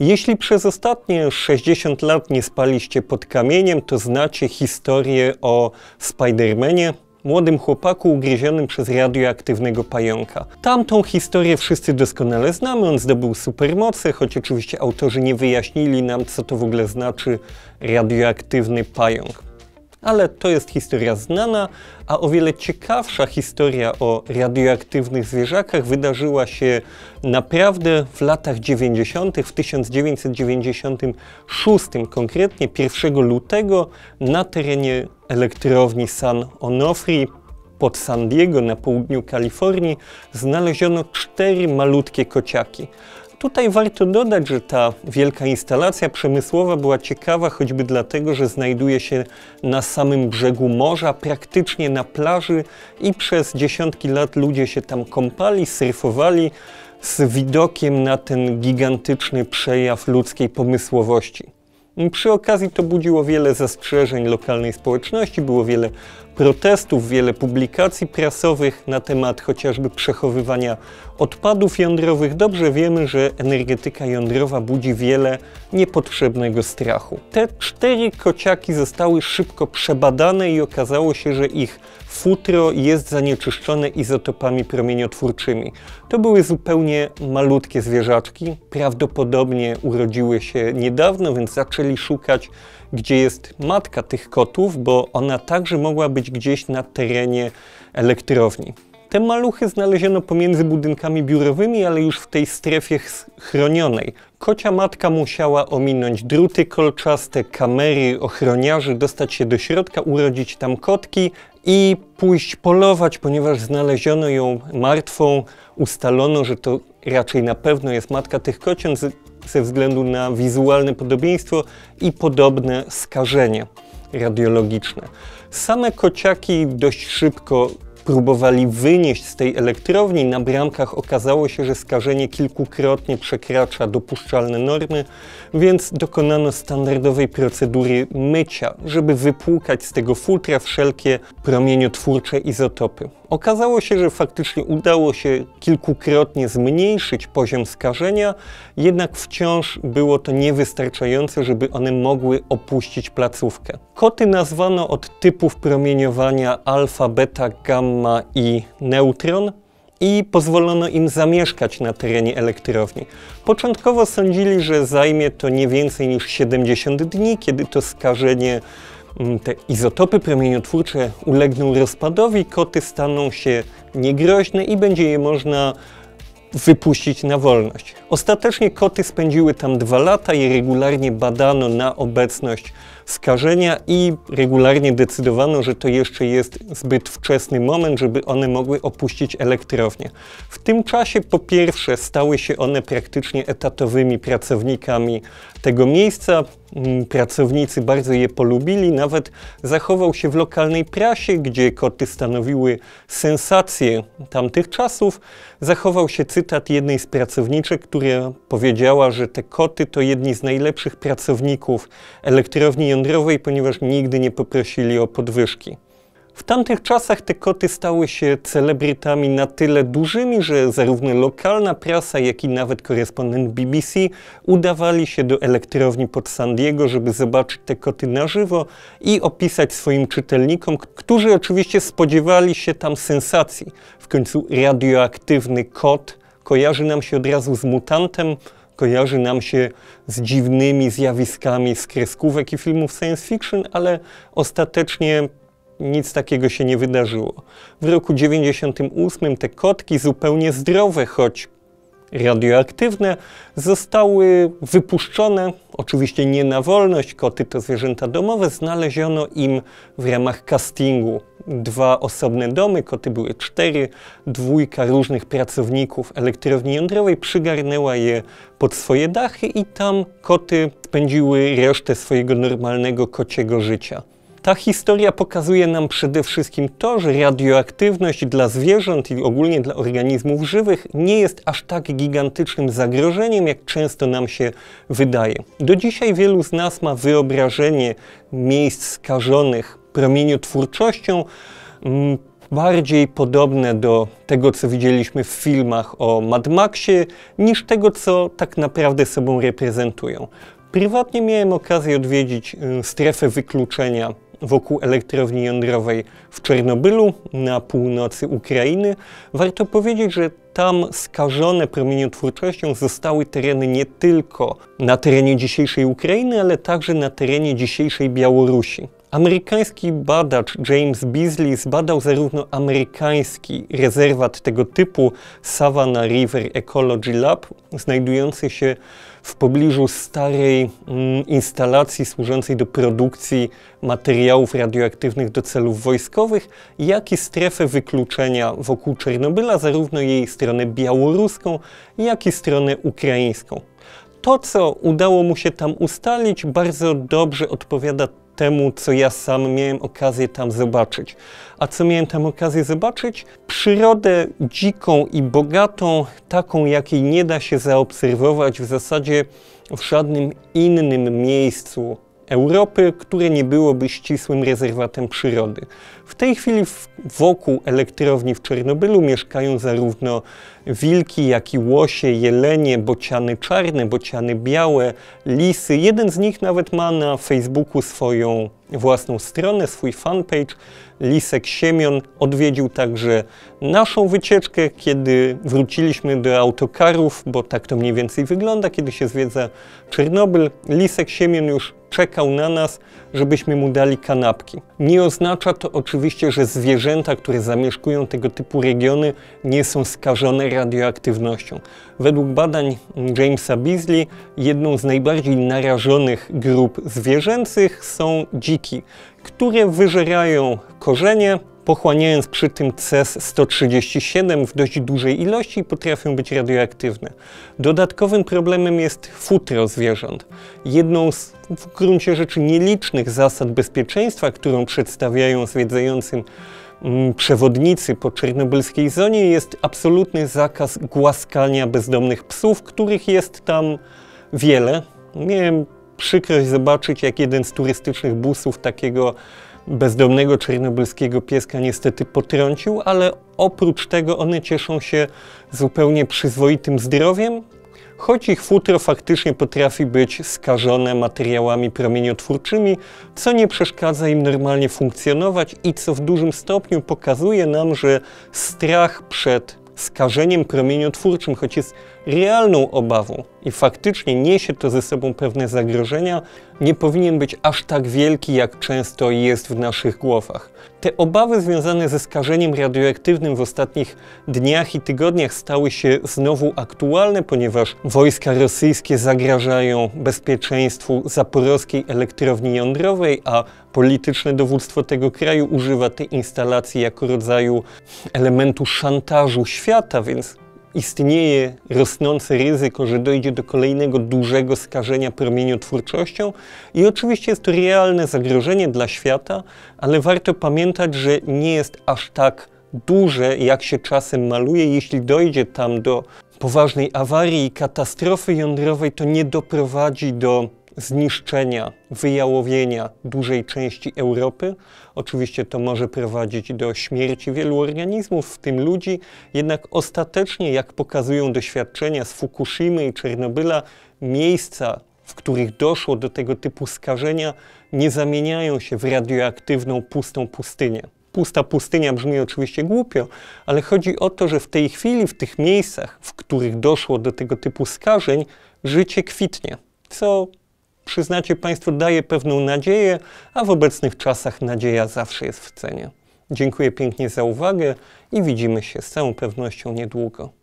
Jeśli przez ostatnie 60 lat nie spaliście pod kamieniem, to znacie historię o Spidermanie, młodym chłopaku ugryzionym przez radioaktywnego pająka. Tamtą historię wszyscy doskonale znamy, on zdobył supermoce, choć oczywiście autorzy nie wyjaśnili nam, co to w ogóle znaczy radioaktywny pająk ale to jest historia znana, a o wiele ciekawsza historia o radioaktywnych zwierzakach wydarzyła się naprawdę w latach 90., w 1996, konkretnie 1 lutego na terenie elektrowni San Onofre pod San Diego na południu Kalifornii znaleziono cztery malutkie kociaki. Tutaj warto dodać, że ta wielka instalacja przemysłowa była ciekawa choćby dlatego, że znajduje się na samym brzegu morza, praktycznie na plaży i przez dziesiątki lat ludzie się tam kąpali, surfowali z widokiem na ten gigantyczny przejaw ludzkiej pomysłowości. Przy okazji to budziło wiele zastrzeżeń lokalnej społeczności, było wiele protestów, wiele publikacji prasowych na temat chociażby przechowywania odpadów jądrowych. Dobrze wiemy, że energetyka jądrowa budzi wiele niepotrzebnego strachu. Te cztery kociaki zostały szybko przebadane i okazało się, że ich futro jest zanieczyszczone izotopami promieniotwórczymi. To były zupełnie malutkie zwierzaczki, prawdopodobnie urodziły się niedawno, więc zaczęli szukać gdzie jest matka tych kotów, bo ona także mogła być gdzieś na terenie elektrowni. Te maluchy znaleziono pomiędzy budynkami biurowymi, ale już w tej strefie chronionej. Kocia matka musiała ominąć druty kolczaste, kamery, ochroniarzy, dostać się do środka, urodzić tam kotki i pójść polować, ponieważ znaleziono ją martwą. Ustalono, że to raczej na pewno jest matka tych kociąt ze względu na wizualne podobieństwo i podobne skażenia radiologiczne. Same kociaki dość szybko próbowali wynieść z tej elektrowni. Na bramkach okazało się, że skażenie kilkukrotnie przekracza dopuszczalne normy, więc dokonano standardowej procedury mycia, żeby wypłukać z tego futra wszelkie promieniotwórcze izotopy. Okazało się, że faktycznie udało się kilkukrotnie zmniejszyć poziom skażenia, jednak wciąż było to niewystarczające, żeby one mogły opuścić placówkę. Koty nazwano od typów promieniowania alfa, beta, gamma i neutron i pozwolono im zamieszkać na terenie elektrowni. Początkowo sądzili, że zajmie to nie więcej niż 70 dni, kiedy to skażenie te izotopy promieniotwórcze ulegną rozpadowi, koty staną się niegroźne i będzie je można wypuścić na wolność. Ostatecznie koty spędziły tam dwa lata i regularnie badano na obecność skażenia i regularnie decydowano, że to jeszcze jest zbyt wczesny moment, żeby one mogły opuścić elektrownię. W tym czasie po pierwsze stały się one praktycznie etatowymi pracownikami tego miejsca. Mm, pracownicy bardzo je polubili, nawet zachował się w lokalnej prasie, gdzie koty stanowiły sensację tamtych czasów. Zachował się cytat jednej z pracowniczek, która powiedziała, że te koty to jedni z najlepszych pracowników elektrowni jądrowej, ponieważ nigdy nie poprosili o podwyżki. W tamtych czasach te koty stały się celebrytami na tyle dużymi, że zarówno lokalna prasa, jak i nawet korespondent BBC udawali się do elektrowni pod San Diego, żeby zobaczyć te koty na żywo i opisać swoim czytelnikom, którzy oczywiście spodziewali się tam sensacji. W końcu radioaktywny kot kojarzy nam się od razu z mutantem, kojarzy nam się z dziwnymi zjawiskami z kreskówek i filmów science fiction, ale ostatecznie nic takiego się nie wydarzyło. W roku 98 te kotki zupełnie zdrowe, choć radioaktywne, zostały wypuszczone, oczywiście nie na wolność, koty to zwierzęta domowe, znaleziono im w ramach castingu dwa osobne domy, koty były cztery, dwójka różnych pracowników elektrowni jądrowej przygarnęła je pod swoje dachy i tam koty spędziły resztę swojego normalnego kociego życia. Ta historia pokazuje nam przede wszystkim to, że radioaktywność dla zwierząt i ogólnie dla organizmów żywych nie jest aż tak gigantycznym zagrożeniem, jak często nam się wydaje. Do dzisiaj wielu z nas ma wyobrażenie miejsc skażonych promieniotwórczością, mm, bardziej podobne do tego, co widzieliśmy w filmach o Mad Maxie, niż tego, co tak naprawdę sobą reprezentują. Prywatnie miałem okazję odwiedzić y, strefę wykluczenia wokół elektrowni jądrowej w Czernobylu na północy Ukrainy. Warto powiedzieć, że tam skażone promieniotwórczością zostały tereny nie tylko na terenie dzisiejszej Ukrainy, ale także na terenie dzisiejszej Białorusi. Amerykański badacz James Beasley zbadał zarówno amerykański rezerwat tego typu Savannah River Ecology Lab, znajdujący się w pobliżu starej mm, instalacji służącej do produkcji materiałów radioaktywnych do celów wojskowych, jak i strefę wykluczenia wokół Czernobyla, zarówno jej stronę białoruską, jak i stronę ukraińską. To, co udało mu się tam ustalić, bardzo dobrze odpowiada temu, co ja sam miałem okazję tam zobaczyć. A co miałem tam okazję zobaczyć? Przyrodę dziką i bogatą, taką jakiej nie da się zaobserwować w zasadzie w żadnym innym miejscu Europy, które nie byłoby ścisłym rezerwatem przyrody. W tej chwili wokół elektrowni w Czernobylu mieszkają zarówno wilki, jak i łosie, jelenie, bociany czarne, bociany białe, lisy. Jeden z nich nawet ma na Facebooku swoją własną stronę, swój fanpage. Lisek Siemion odwiedził także naszą wycieczkę, kiedy wróciliśmy do autokarów, bo tak to mniej więcej wygląda, kiedy się zwiedza Czernobyl. Lisek Siemion już czekał na nas, żebyśmy mu dali kanapki. Nie oznacza to oczywiście, że zwierzęta, które zamieszkują tego typu regiony, nie są skażone radioaktywnością. Według badań Jamesa Beasley, jedną z najbardziej narażonych grup zwierzęcych są dziki, które wyżerają korzenie, pochłaniając przy tym CES-137 w dość dużej ilości potrafią być radioaktywne. Dodatkowym problemem jest futro zwierząt. Jedną z w gruncie rzeczy nielicznych zasad bezpieczeństwa, którą przedstawiają zwiedzającym przewodnicy po czernobylskiej zonie jest absolutny zakaz głaskania bezdomnych psów, których jest tam wiele. Miałem przykrość zobaczyć, jak jeden z turystycznych busów takiego bezdomnego czernobylskiego pieska niestety potrącił, ale oprócz tego one cieszą się zupełnie przyzwoitym zdrowiem, choć ich futro faktycznie potrafi być skażone materiałami promieniotwórczymi, co nie przeszkadza im normalnie funkcjonować i co w dużym stopniu pokazuje nam, że strach przed skażeniem promieniotwórczym, choć jest realną obawą i faktycznie niesie to ze sobą pewne zagrożenia, nie powinien być aż tak wielki, jak często jest w naszych głowach. Te obawy związane ze skażeniem radioaktywnym w ostatnich dniach i tygodniach stały się znowu aktualne, ponieważ wojska rosyjskie zagrażają bezpieczeństwu zaporowskiej elektrowni jądrowej, a polityczne dowództwo tego kraju używa tej instalacji jako rodzaju elementu szantażu świata, więc istnieje rosnące ryzyko, że dojdzie do kolejnego dużego skażenia promieniotwórczością i oczywiście jest to realne zagrożenie dla świata, ale warto pamiętać, że nie jest aż tak duże, jak się czasem maluje. Jeśli dojdzie tam do poważnej awarii i katastrofy jądrowej, to nie doprowadzi do zniszczenia, wyjałowienia dużej części Europy. Oczywiście to może prowadzić do śmierci wielu organizmów, w tym ludzi, jednak ostatecznie, jak pokazują doświadczenia z Fukushimy i Czernobyla, miejsca, w których doszło do tego typu skażenia, nie zamieniają się w radioaktywną, pustą pustynię. Pusta pustynia brzmi oczywiście głupio, ale chodzi o to, że w tej chwili, w tych miejscach, w których doszło do tego typu skażeń, życie kwitnie, co przyznacie Państwo, daje pewną nadzieję, a w obecnych czasach nadzieja zawsze jest w cenie. Dziękuję pięknie za uwagę i widzimy się z całą pewnością niedługo.